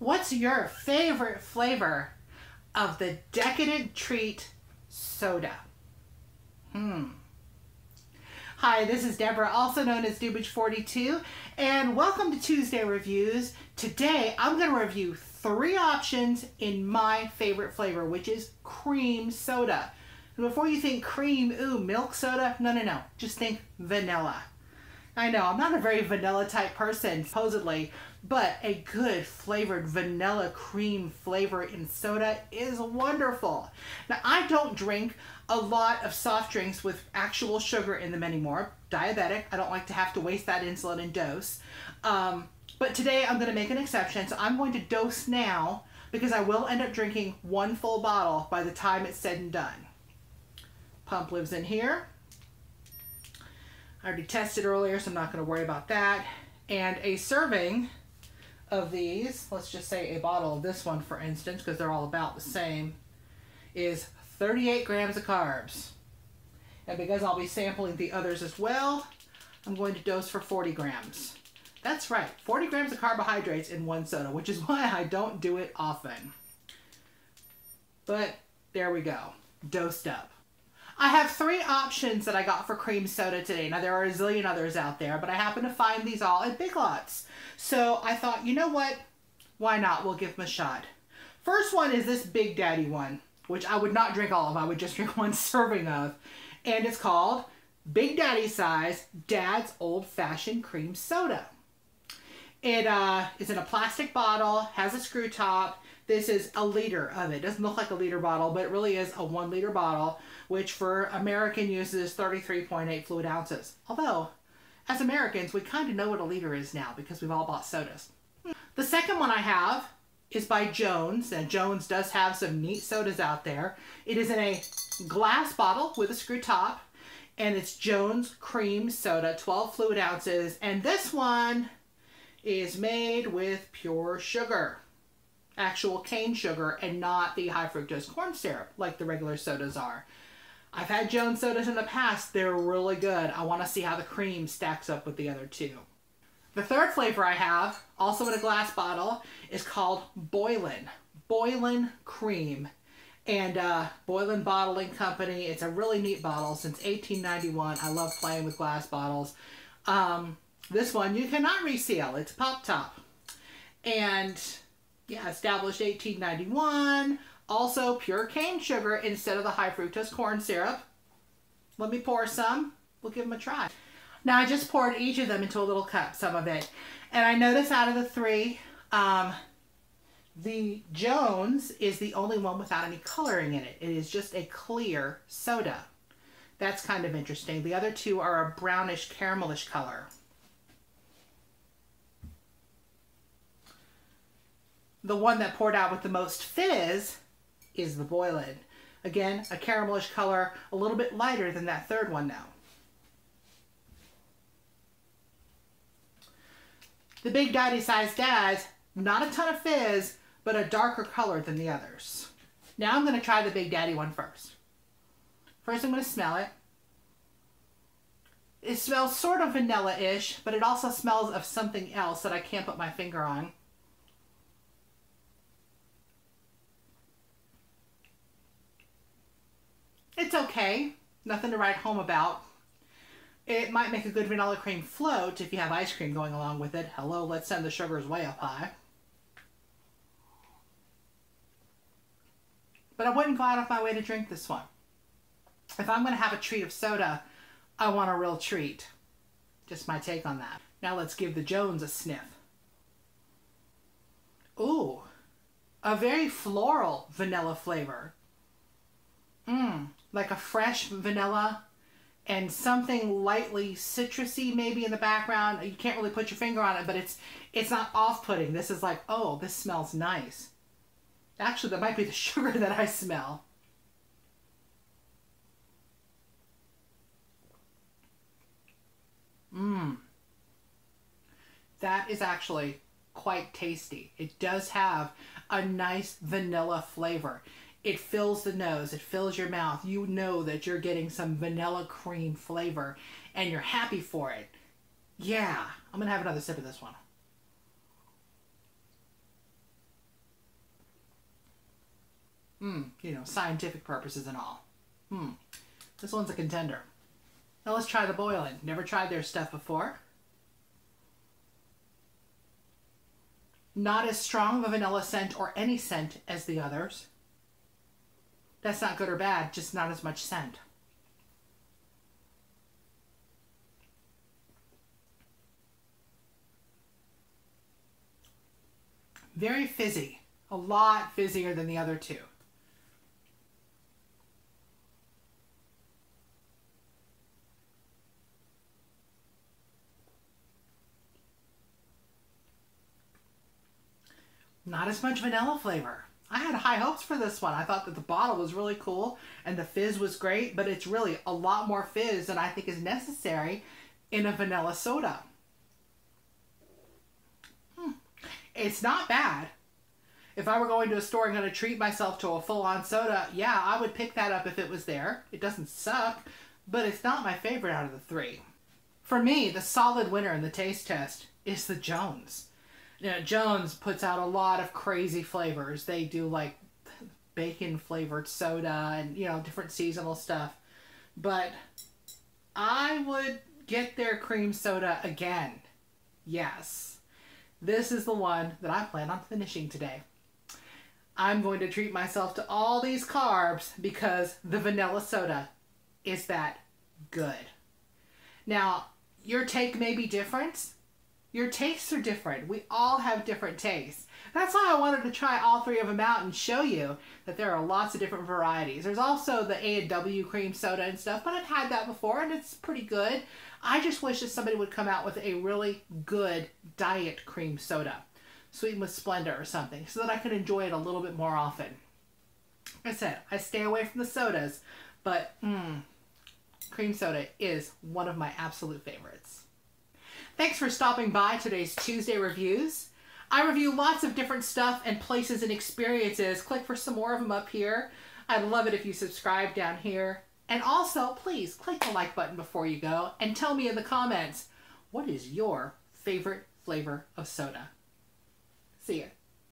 What's your favorite flavor of the Decadent Treat soda? Hmm. Hi, this is Deborah, also known as Dubbage42, and welcome to Tuesday Reviews. Today, I'm going to review three options in my favorite flavor, which is cream soda. Before you think cream, ooh, milk soda, no, no, no, just think vanilla. I know, I'm not a very vanilla type person, supposedly, but a good flavored vanilla cream flavor in soda is wonderful. Now, I don't drink a lot of soft drinks with actual sugar in them anymore. Diabetic, I don't like to have to waste that insulin and dose. Um, but today I'm going to make an exception, so I'm going to dose now because I will end up drinking one full bottle by the time it's said and done. Pump lives in here. I already tested earlier, so I'm not going to worry about that. And a serving of these, let's just say a bottle of this one for instance, because they're all about the same, is 38 grams of carbs. And because I'll be sampling the others as well, I'm going to dose for 40 grams. That's right, 40 grams of carbohydrates in one soda, which is why I don't do it often. But there we go, dosed up. I have three options that I got for cream soda today. Now, there are a zillion others out there, but I happen to find these all at Big Lots. So I thought, you know what? Why not? We'll give them a shot. First one is this Big Daddy one, which I would not drink all of. I would just drink one serving of. And it's called Big Daddy Size Dad's Old Fashioned Cream Soda. It uh, is in a plastic bottle, has a screw top. This is a liter of it. it. Doesn't look like a liter bottle, but it really is a one liter bottle, which for American use is 33.8 fluid ounces. Although, as Americans, we kind of know what a liter is now because we've all bought sodas. The second one I have is by Jones, and Jones does have some neat sodas out there. It is in a glass bottle with a screw top, and it's Jones Cream Soda, 12 fluid ounces, and this one is made with pure sugar, actual cane sugar, and not the high fructose corn syrup like the regular sodas are. I've had Jones sodas in the past. They're really good. I want to see how the cream stacks up with the other two. The third flavor I have, also in a glass bottle, is called Boylan. Boylan Cream. And uh, Boylan Bottling Company. It's a really neat bottle since 1891. I love playing with glass bottles. Um, this one you cannot reseal. It's pop top. And yeah, established 1891. Also pure cane sugar instead of the high fructose corn syrup. Let me pour some. We'll give them a try. Now I just poured each of them into a little cup, some of it. And I notice out of the three, um, the Jones is the only one without any coloring in it. It is just a clear soda. That's kind of interesting. The other two are a brownish caramelish color. The one that poured out with the most fizz is the Boylan. Again, a caramelish color, a little bit lighter than that third one now. The Big Daddy Size Dads, not a ton of fizz, but a darker color than the others. Now I'm going to try the Big Daddy one first. First I'm going to smell it. It smells sort of vanilla-ish, but it also smells of something else that I can't put my finger on. It's okay. Nothing to write home about. It might make a good vanilla cream float if you have ice cream going along with it. Hello, let's send the sugars way up high. But I wouldn't go out of my way to drink this one. If I'm going to have a treat of soda, I want a real treat. Just my take on that. Now let's give the Jones a sniff. Ooh, a very floral vanilla flavor. Mmm, like a fresh vanilla and something lightly citrusy maybe in the background. You can't really put your finger on it, but it's it's not off-putting. This is like, oh, this smells nice. Actually, that might be the sugar that I smell. Mmm. That is actually quite tasty. It does have a nice vanilla flavor. It fills the nose, it fills your mouth. You know that you're getting some vanilla cream flavor and you're happy for it. Yeah, I'm going to have another sip of this one. Hmm, you know, scientific purposes and all. Hmm, this one's a contender. Now let's try the Boylan. Never tried their stuff before. Not as strong of a vanilla scent or any scent as the others. That's not good or bad, just not as much scent. Very fizzy. A lot fizzier than the other two. Not as much vanilla flavor. I had high hopes for this one. I thought that the bottle was really cool and the fizz was great, but it's really a lot more fizz than I think is necessary in a vanilla soda. Hmm. It's not bad. If I were going to a store and going to treat myself to a full-on soda, yeah, I would pick that up if it was there. It doesn't suck, but it's not my favorite out of the three. For me, the solid winner in the taste test is the Jones you know, Jones puts out a lot of crazy flavors. They do like bacon flavored soda and you know different seasonal stuff. But I would get their cream soda again. Yes. This is the one that I plan on finishing today. I'm going to treat myself to all these carbs because the vanilla soda is that good. Now, your take may be different. Your tastes are different. We all have different tastes. That's why I wanted to try all three of them out and show you that there are lots of different varieties. There's also the A&W cream soda and stuff, but I've had that before and it's pretty good. I just wish that somebody would come out with a really good diet cream soda, sweetened with Splenda or something, so that I could enjoy it a little bit more often. Like I said, I stay away from the sodas, but mm, cream soda is one of my absolute favorites. Thanks for stopping by today's Tuesday reviews. I review lots of different stuff and places and experiences. Click for some more of them up here. I'd love it if you subscribe down here. And also, please click the like button before you go and tell me in the comments, what is your favorite flavor of soda? See ya.